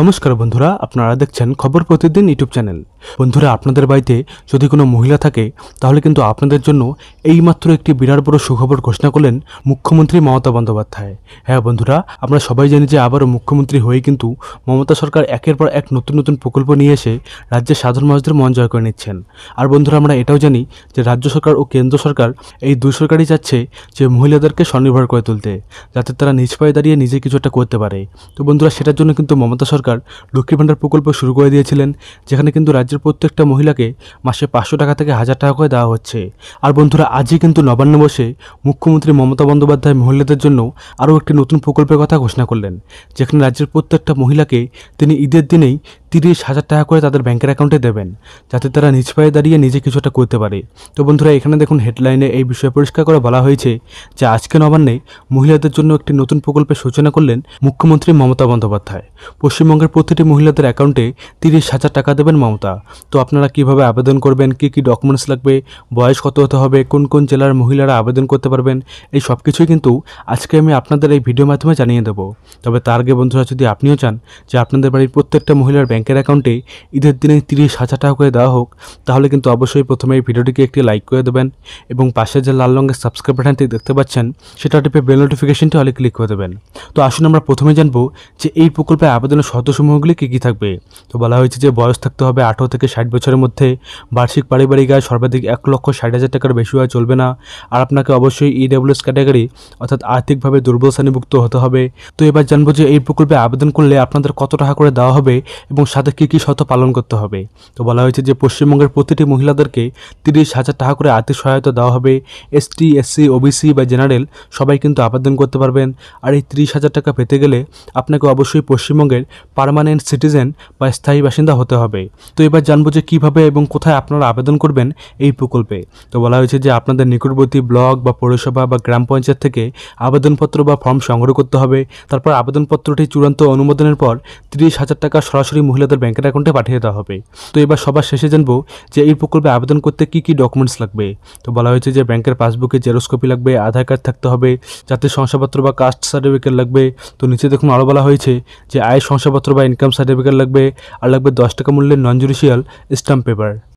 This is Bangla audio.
নমস্কার বন্ধুরা, আপনারা দেখছেন খবর প্রতিদিন ইউটিউব চ্যানেল। বন্ধুরা, আপনাদের বাড়িতে যদি কোনো মহিলা থাকে, তাহলে কিন্তু আপনাদের জন্য এইমাত্র একটি বিরাট বড় সুখবর ঘোষণা করলেন মুখ্যমন্ত্রী মমতা বন্দ্যোপাধ্যায়। হ্যাঁ বন্ধুরা, আমরা সবাই জানি যে আবারও মুখ্যমন্ত্রী হয়ে কিন্তু মমতা সরকার একের পর এক নতুন নতুন প্রকল্প নিয়ে এসে রাজ্যের সাধারণ মানুষদের মন জয় করে নিচ্ছেন। আর বন্ধুরা, আমরা এটাও জানি যে রাজ্য সরকার ও কেন্দ্র সরকার এই দুই সরকারই চাচ্ছে যে মহিলাদেরকে স্বনির্ভর করে তুলতে, যাতে তারা নিজ পায়ে দাঁড়িয়ে নিজে কিছু একটা করতে পারে। তো বন্ধুরা, সেটার জন্য কিন্তু মমতা সরকার লক্ষ্মী ভাণ্ডার প্রকল্প শুরু করে দিয়েছিলেন, যেখানে কিন্তু রাজ্যের প্রত্যেকটা মহিলাকে মাসে পাঁচশো টাকা থেকে হাজার টাকা করে দেওয়া হচ্ছে। আর বন্ধুরা, আজই কিন্তু নবান্ন বসে মুখ্যমন্ত্রী মমতা বন্দ্যোপাধ্যায় মহিলাদের জন্য আরও একটি নতুন প্রকল্পের কথা ঘোষণা করলেন, যেখানে রাজ্যের প্রত্যেকটা মহিলাকে তিনি ঈদের দিনেই তিরিশ হাজার টাকা করে তাদের ব্যাংকের অ্যাকাউন্টে দেবেন, যাতে তারা নিজ পায়ে দাঁড়িয়ে নিজে কিছু একটা করতে পারে। তো বন্ধুরা, এখানে দেখুন হেডলাইনে এই বিষয়ে পরিষ্কার করে বলা হয়েছে যে আজকে নবান্নে মহিলাদের জন্য একটি নতুন প্রকল্পের সূচনা করলেন মুখ্যমন্ত্রী মমতা বন্দ্যোপাধ্যায়। পশ্চিমবঙ্গের প্রতিটি মহিলাদের অ্যাকাউন্টে তিরিশ হাজার টাকা দেবেন মমতা। তো আপনারা কীভাবে আবেদন করবেন, কী কী ডকুমেন্টস লাগবে, বয়স কত হতে হবে, কোন কোন জেলার মহিলারা আবেদন করতে পারবেন, এই সব কিছুই কিন্তু আজকে আমি আপনাদের এই ভিডিওর মাধ্যমে জানিয়ে দেবো। তবে তার আগে বন্ধুরা, যদি আপনিও চান যে আপনাদের বাড়ির প্রত্যেকটা মহিলার ব্যাংকের অ্যাকাউন্টে ঈদের দিনে তিরিশ হাজার টাকা করে দেওয়া হোক, তাহলে কিন্তু অবশ্যই প্রথমে এই ভিডিওটিকে একটি লাইক করে দেবেন এবং পাশে যে লাল রঙের সাবস্ক্রাইব বাটনটি দেখতে পাচ্ছেন, সেটা টিপে বেল নোটিফিকেশনটি হলে ক্লিক করে দেবেন। তো আসুন আমরা প্রথমে জানব যে এই প্রকল্পে আবেদনের শর্তসমূহগুলি কী কী থাকবে। তো বলা হয়েছে যে বয়স থাকতে হবে আঠারো থেকে ষাট বছরের মধ্যে, বার্ষিক পারিবারিক আয় সর্বাধিক এক লক্ষ ষাট হাজার টাকার বেশি হওয়া চলবে না, আর আপনাকে অবশ্যই ইডাব্লিউএস ক্যাটাগরি অর্থাৎ আর্থিকভাবে দুর্বল শ্রেণীভুক্ত হতে হবে। তো এবার জানব যে এই প্রকল্পে আবেদন করলে আপনাদের কত টাকা করে দেওয়া হবে এবং সাথে কী কী শর্ত পালন করতে হবে? তো বলা হয়েছে যে পশ্চিমবঙ্গের প্রতিটি মহিলাদেরকে তিরিশ হাজার টাকা করে আর্থিক সহায়তা দেওয়া হবে। এসটি এসসি ওবিসি বা জেনারেল সবাই কিন্তু আবেদন করতে পারবেন। আর এই তিরিশ হাজার টাকা পেতে গেলে আপনাকে অবশ্যই পশ্চিমবঙ্গের পার্মানেন্ট সিটিজেন বা স্থায়ী বাসিন্দা হতে হবে। তো এবার জানব যে কীভাবে এবং কোথায় আপনারা আবেদন করবেন এই প্রকল্পে। তো বলা হয়েছে যে আপনাদের নিকটবর্তী ব্লক বা পৌরসভা বা গ্রাম পঞ্চায়েত থেকে আবেদনপত্র বা ফর্ম সংগ্রহ করতে হবে। তারপর আবেদনপত্রটি চূড়ান্ত অনুমোদনের পর তিরিশ হাজার টাকা সরাসরি মহিলাদের ব্যাংকের অ্যাকাউন্টে পাঠিয়ে দেওয়া হবে। তো এবার সবার শেষে জানব যে এই প্রকল্পে আবেদন করতে কি কি ডকুমেন্টস লাগবে। তো বলা হয়েছে যে ব্যাংকের পাসবুকে জেরক্স কপি লাগবে আধার কার্ড থাকতে হবে, জাতীয় শংসাপত্র বা কাস্ট সার্টিফিকেট লাগবে। তো নিচে দেখুন আরও বলা হয়েছে যে আয় শংসাপত্র বা ইনকাম সার্টিফিকেট লাগবে, আর লাগবে দশ টাকা মূল্যের নন জুডিশিয়াল স্ট্যাম্প পেপার